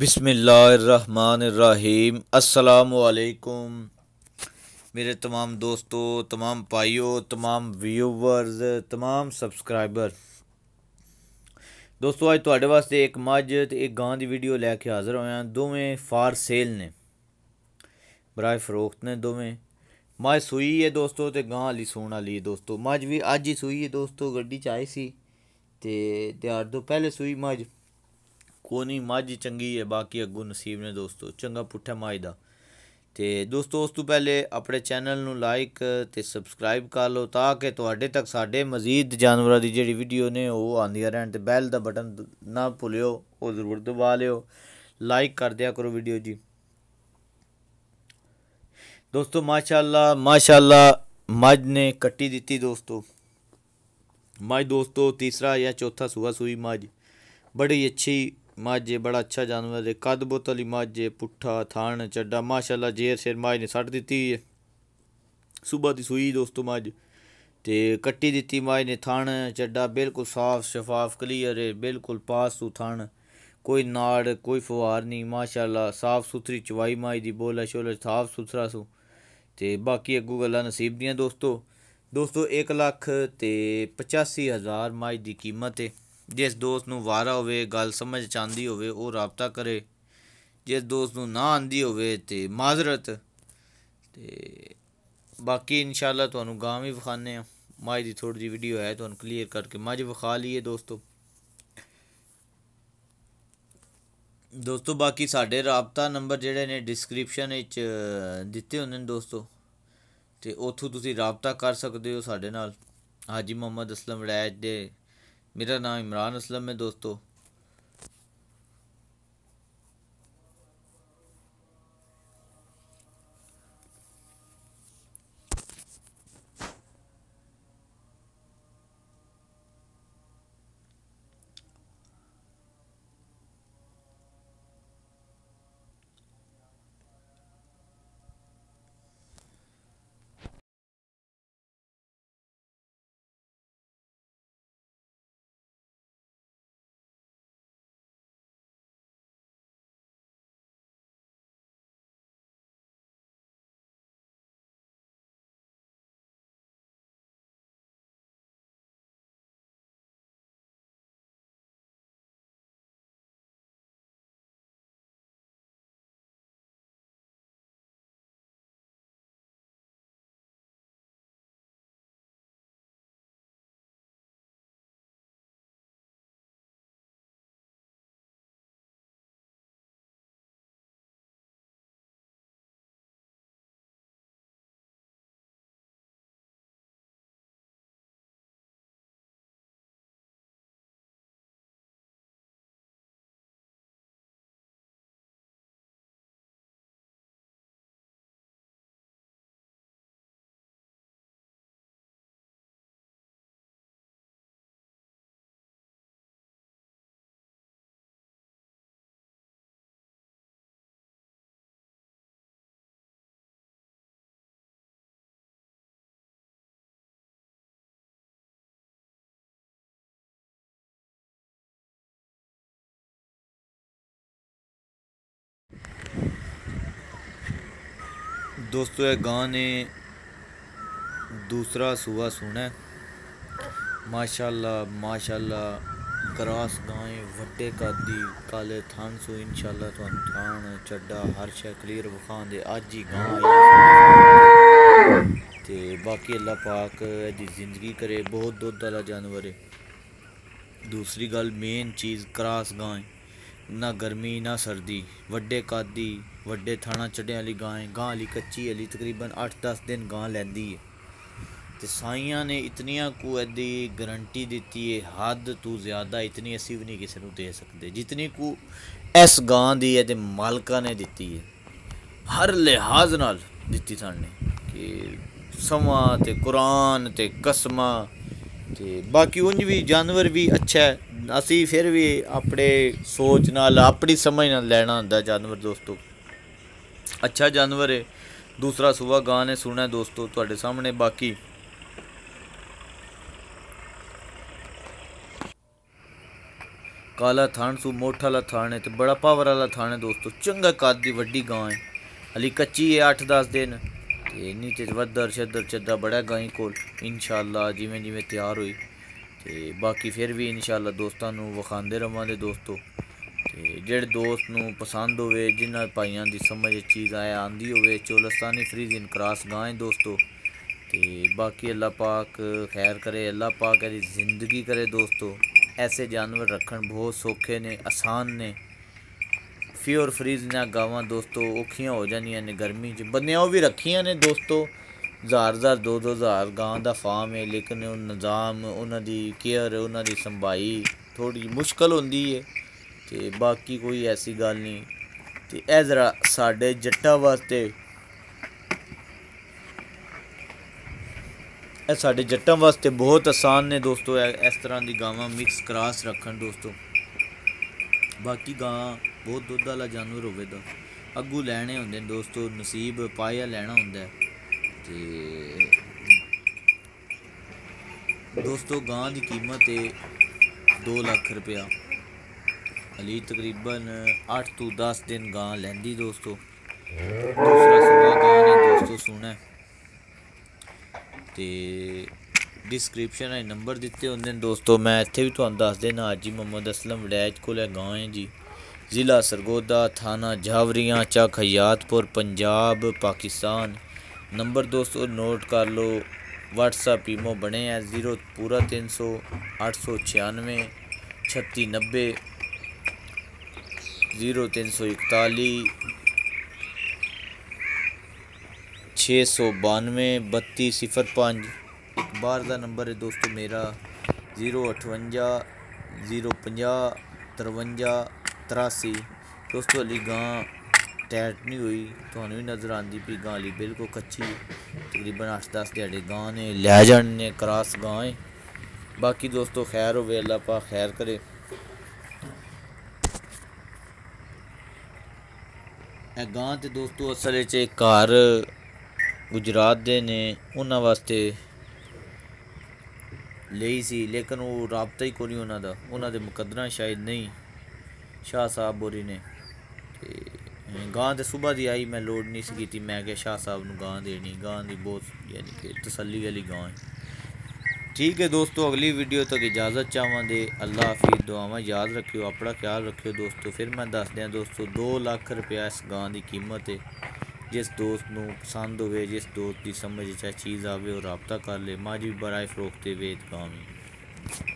بسم اللہ الرحمن الرحیم السلام علیکم میرے تمام دوستوں تمام پائیو تمام ویوورز تمام سبسکرائبر دوستو دوستوں اجے واسطے ایک مجھے ایک گان کی ویڈیو لے کے حاضر ہوئے ہیں دونیں سیل نے برائے فروخت نے دونیں مجھ سوئی ہے دوستوں سے گان اونے والی ہے دوستو مجھ بھی اج ہی سوئی ہے دوستو گیچ آئے سی تو درد دو پہلے سوئی مجھ ਕੋਨੀ ਮੱਝ ਚੰਗੀ ਹੈ ਬਾਕੀ ਅੱਗੂ ਨਸੀਬ ਨੇ ਦੋਸਤੋ ਚੰਗਾ ਪੁੱਠਾ ਮਾਝ ਦਾ ਤੇ ਦੋਸਤੋ ਉਸ ਤੋਂ ਪਹਿਲੇ ਆਪਣੇ ਚੈਨਲ ਨੂੰ ਲਾਈਕ ਤੇ ਸਬਸਕ੍ਰਾਈਬ ਕਰ ਲਓ ਤਾਂ ਕਿ ਤੁਹਾਡੇ ਤੱਕ ਸਾਡੇ ਮਜ਼ੀਦ ਜਾਨਵਰਾਂ ਦੀ ਜਿਹੜੀ ਵੀਡੀਓ ਨੇ ਉਹ ਆਂਦੀ ਰਹਿਣ ਤੇ ਬੈਲ ਦਾ ਬਟਨ ਨਾ ਭੁੱਲਿਓ ਉਹ ਜ਼ਰੂਰ ਦਬਾ ਲਿਓ ਲਾਈਕ ਕਰ ਦਿਆ ਕਰੋ ਵੀਡੀਓ ਜੀ ਦੋਸਤੋ ਮਾਸ਼ਾਅੱਲਾ ਮਾਸ਼ਾਅੱਲਾ ਮੱਝ ਨੇ ਕੱਟੀ ਦਿੱਤੀ ਦੋਸਤੋ ਮੱਝ ਦੋਸਤੋ ਤੀਸਰਾ ਜਾਂ ਚੌਥਾ ਸੂਆ ਸੂਈ ਮੱਝ ਬੜੀ ਅੱਛੀ ماجے بڑا اچھا جانور ہے بوت علی ماجے پٹھا تھان چڈا ماشاءاللہ جیر شیر ماج نے سٹ ہے صبح دی سوئی دوستو ماج تے کٹی ماج نے تھان چڈا بالکل صاف شفاف کلیئر ہے بالکل پاس تو تھان کوئی ناڑ کوئی فوار نہیں ماشاءاللہ صاف ستھری چوائی ماج دی بولا شولا صاف ستھرا سو تے باقی اگوں گلا نصیب دیاں دوستو دوستو ایک لاکھ تے پچاسی ہزار ماج دی قیمت ہے جس دوست وارا ہوئے گل سمجھ چند ہو رابطہ کرے جس دوست نہ آئے تو معذرت باقی ان شاء اللہ تمہوں گاہ بھی بخا ماہی تھوڑی جی ویڈیو ہے تو کلیئر کر کے ماں بکھا لیے دوستوں دوستوں باقی سارے رابطہ نمبر جہاں نے ڈسکرپشن دیتے ہوئے دوستوں تو اتو تابتا کر سکتے ہو ساڈے نال حاجی محمد اسلم رائج دے میرا نام عمران اسلم ہے دوستو دوستو گاہ گانے دوسرا سوہ سنیا ہے ماشاءاللہ ماشاءاللہ گراس کراس گائیں وٹے کردی کالے تھان سو شہ کلیر چڈا کلیئر آج ہی باقی اللہ پاک زندگی کرے بہت دھو جانور ہے دوسری گل مین چیز کراس گاہیں ਨਾ ਗਰਮੀ ਨਾ ਸਰਦੀ ਵੱਡੇ ਕਾਦੀ ਵੱਡੇ ਥਾਣਾ ਚੜਿਆਂ ਵਾਲੀ ਗਾਂ ਹੈ ਗਾਂ ਵਾਲੀ ਕੱਚੀ ਵਾਲੀ ਤਕਰੀਬਨ 8-10 ਦਿਨ ਗਾਂ ਲੈਂਦੀ ਹੈ ਤੇ ਸਾਈਆਂ ਨੇ ਇਤਨੀਆਂ ਕੁ ਐਦੀ ਗਰੰਟੀ ਦਿੱਤੀ ਹੈ ਹੱਦ ਤੋਂ ਜ਼ਿਆਦਾ ਇਤਨੀ ਅਸੀਂ ਵੀ ਨਹੀਂ ਕਿਸੇ ਨੂੰ ਦੇ ਸਕਦੇ ਜਿਤਨੀ ਕੁ ਇਸ ਗਾਂ ਦੀ ਹੈ ਤੇ ਮਾਲਕਾਂ ਨੇ ਦਿੱਤੀ ਹੈ ਹਰ ਲਿਹਾਜ਼ ਨਾਲ ਦਿੱਤੀ ਸਾਨੂੰ ਕਿ ਸਮਾ ਤੇ ਕੁਰਾਨ ਤੇ ਕਸਮਾਂ ਤੇ ਬਾਕੀ ਉਂਝ ਵੀ ਜਾਨਵਰ ਵੀ ਅੱਛਾ ਹੈ ਅਸੀਂ ਫਿਰ ਵੀ ਆਪਣੇ ਸੋਚ ਨਾਲ ਆਪਣੀ ਸਮਝ ਨਾਲ ਲੈਣਾ ਹੁੰਦਾ ਜਾਨਵਰ ਦੋਸਤੋ ਅੱਛਾ ਜਾਨਵਰ ਹੈ ਦੂਸਰਾ ਸੁਬਾ ਗਾਂ ਨੇ ਸੁਣਾ ਦੋਸਤੋ ਤੁਹਾਡੇ ਸਾਹਮਣੇ ਬਾਕੀ ਕਾਲਾ ਥਾਣ ਸੂ ਮੋਠਾ ਲਾ ਥਾਣ ਹੈ ਤੇ ਬੜਾ ਪਾਵਰ ਵਾਲਾ ਥਾਣ ਹੈ ਦੋਸਤੋ ਚੰਗਾ ਕਾਦ ਦੀ ਵੱਡੀ ਗਾਂ ਹੈ ਹਲੀ ਕੱਚੀ ਹੈ 8-10 ਦਿਨ این چر چدر بڑے گائیں کو ان شاء اللہ جی جی تیار ہوئی تو باقی پھر بھی ان شاء اللہ دوستوں وکھا رہے دوستوں جڑے دوستوں پسند ہوئے جنا پائیاں کی سمجھ چیز آیا آدھی ہوتا نہیں فری دن کراس گائے دوستوں باقی اللہ پاک خیر کرے اللہ پاک اتنی زندگی کرے دوستوں ایسے جانور رکھن بہت سوکھے نے آسان نے ਫਿਓਰ ਫਰੀਜ਼ ਨਾ ਗਾਵਾਂ ਦੋਸਤੋ ਔਖੀਆਂ ਹੋ ਜਾਂਦੀਆਂ ਨੇ ਗਰਮੀ 'ਚ ਬੰਦਿਆਂ ਉਹ ਵੀ ਰੱਖੀਆਂ ਨੇ ਦੋਸਤੋ ਹਜ਼ਾਰ ਹਜ਼ਾਰ 2000 ਗਾਂ ਦਾ ਫਾਰਮ ਹੈ ਲੇਕਿਨ ਉਹ ਨਿਜ਼ਾਮ ਉਹਨਾਂ ਦੀ ਕੇਅਰ ਉਹਨਾਂ ਦੀ ਸੰਭਾਈ ਥੋੜੀ ਮੁਸ਼ਕਲ ਹੁੰਦੀ ਹੈ ਤੇ ਬਾਕੀ ਕੋਈ ਐਸੀ ਗੱਲ ਨਹੀਂ ਤੇ ਇਹ ਜ਼ਰਾ ਸਾਡੇ ਜੱਟਾਂ ਵਾਸਤੇ ਇਹ ਸਾਡੇ ਜੱਟਾਂ ਵਾਸਤੇ ਬਹੁਤ ਆਸਾਨ ਨੇ ਦੋਸਤੋ ਇਸ ਤਰ੍ਹਾਂ ਦੀ ਗਾਵਾਂ ਮਿਕਸ ਕਰਾਸ ਰੱਖਣ ਦੋਸਤੋ ਬਾਕੀ ਗਾਂ ਬਹੁਤ ਦੁੱਧ ਵਾਲਾ ਜਾਨਵਰ ਹੋਵੇ ਤਾਂ ਅੱਗੂ ਲੈਣੇ ਹੁੰਦੇ ਨੇ ਦੋਸਤੋ ਨਸੀਬ ਪਾਇਆ ਲੈਣਾ ਹੁੰਦਾ ਤੇ ਦੋਸਤੋ ਗਾਂ ਦੀ ਕੀਮਤ ਹੈ 2 ਲੱਖ ਰੁਪਿਆ ਅਲੀ ਤਕਰੀਬਨ 8 ਤੋਂ 10 ਦਿਨ ਗਾਂ ਲੈਂਦੀ ਦੋਸਤੋ ਦੂਸਰਾ ਸੁਣਾ ਗਾਂ ਨੇ ਦੋਸਤੋ ਸੁਣਾ ਤੇ ਡਿਸਕ੍ਰਿਪਸ਼ਨ ਹੈ ਨੰਬਰ ਦਿੱਤੇ ਹੁੰਦੇ ਨੇ ਦੋਸਤੋ ਮੈਂ ਇੱਥੇ ਵੀ ਤੁਹਾਨੂੰ ਦੱਸ ਦੇਣਾ ਹੀ ਮੁਹੰਮਦ ਅਸਲਮ ਵੜੈਚ ਕੋਲ ਹੈ ਗਾਂ ਹੈ ਜੀ ضلع سرگودا تھانہ جھاوریاں چک حیات پور پنجاب پاکستان نمبر دوستو نوٹ کر لو واٹس ایمو بنے ہیں زیرو پورا تین سو آٹھ سو چھیانوے چھتی نبے زیرو تین سو اکتالی چھ سو بانوے بتی صفر پانچ بار کا نمبر ہے دوستو میرا زیرو اٹھونجا زیرو پنجا ترونجا تراسی دوستوں ہالی گان ٹائٹ نہیں ہوئی تو نظر آتی پی گانے بالکل کچی تقریباً آٹھ دس دیہے گان نے لے جانے کراس گان ہے باقی دوستو خیر ہوا خیر کرے گاہوں اصل چار گجرات کے نے ان واسطے لیكن وہ رابطہ ہی كو نہیں وہاں كے مقدرہ شاید نہیں شاہ صاحب بوری نے گان سے صبح دی آئی میں لوڈ نہیں سکی تھی میں شاہ صاحب نے گان دینی گان کی بہت یعنی کہ تسلی والی گان ہے ٹھیک ہے دوستو اگلی ویڈیو تک اجازت چواں دے اللہ حافظ دعا میں یاد رکھو اپنا خیال رکھو دوستو پھر میں دس دیا دوستو دو لاکھ روپیہ اس گان دی قیمت ہے جس دوست نو پسند ہوئے جس دوست دی سمجھ چاہ چیز آوے اور رابطہ کر لے ماں جی بڑا فروخت دے گان میں